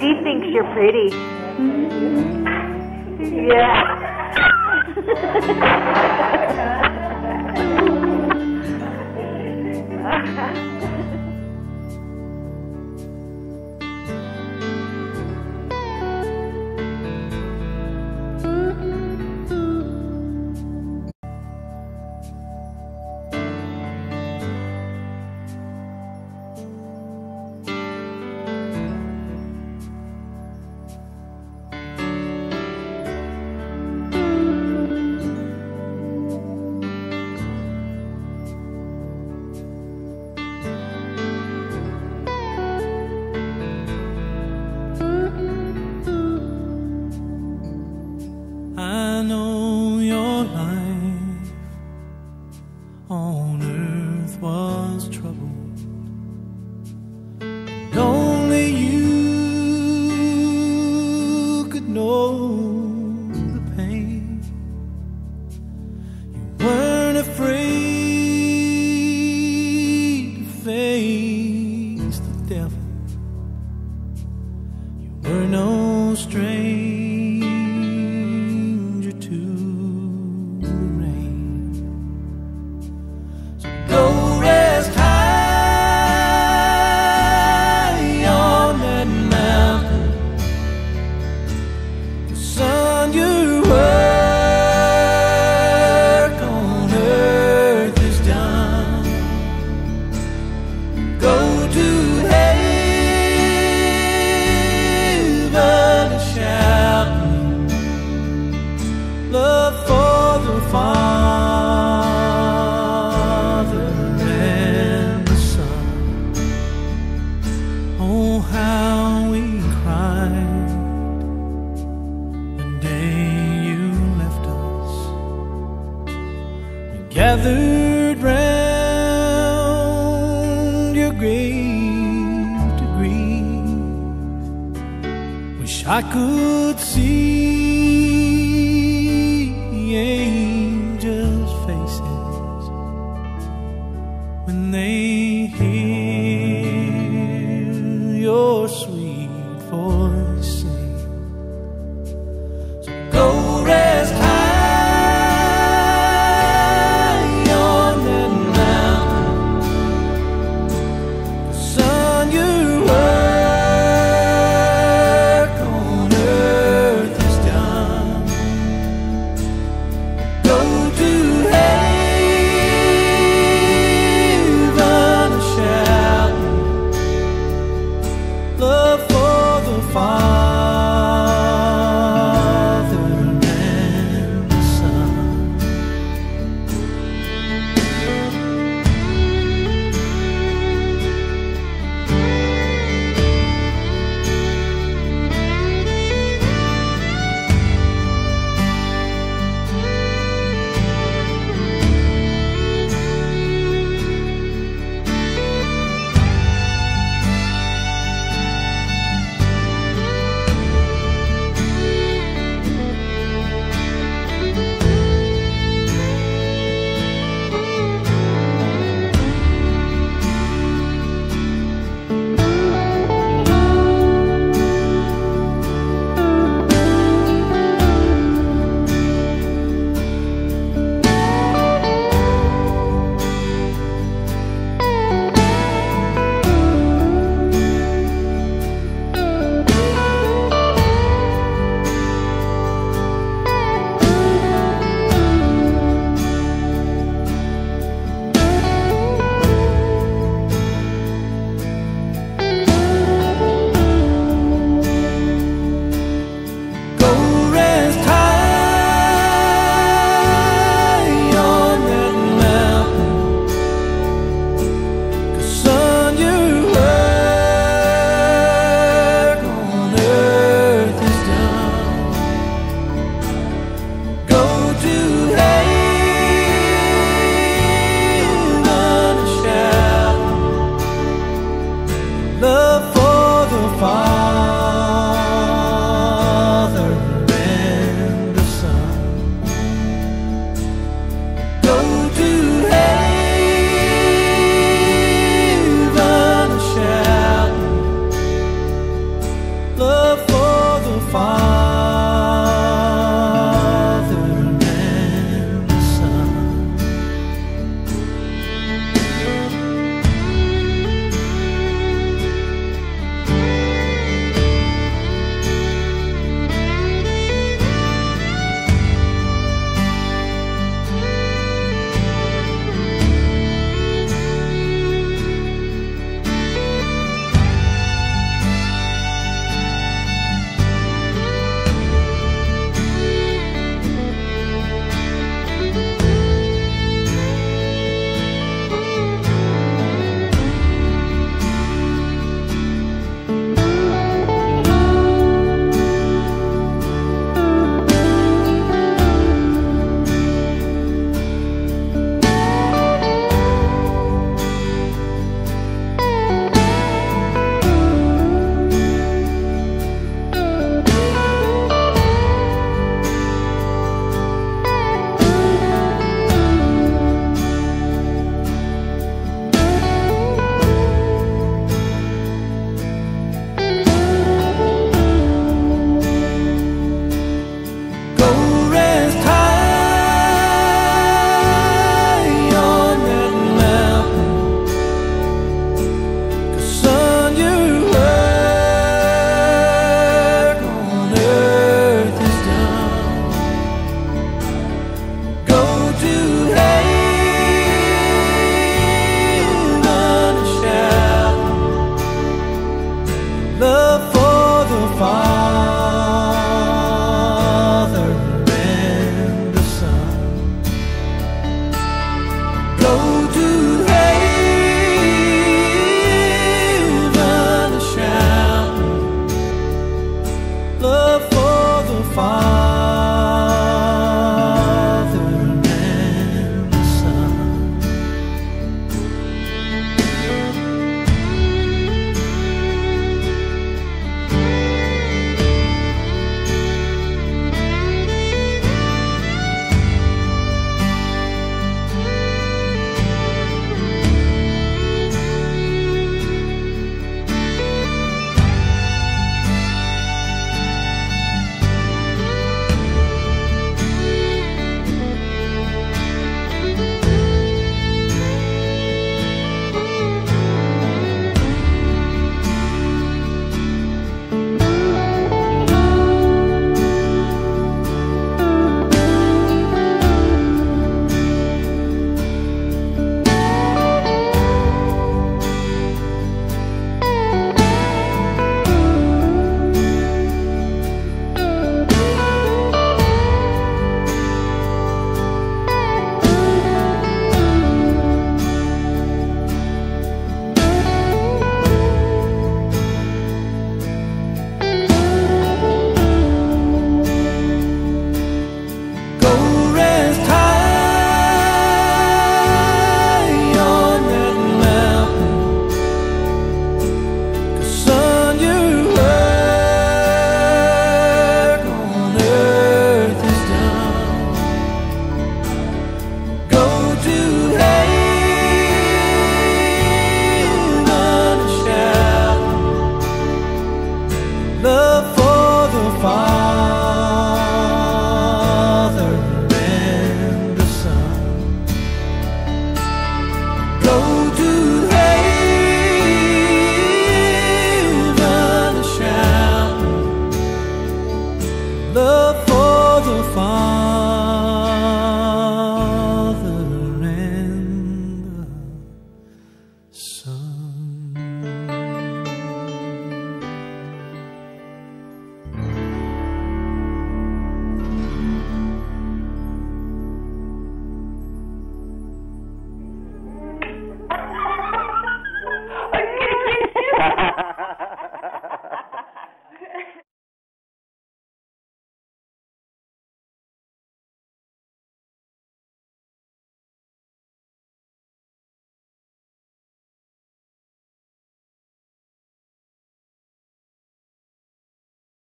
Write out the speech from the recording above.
He thinks you're pretty. Yeah. know your life. gathered round your grave to grieve. Wish I could see.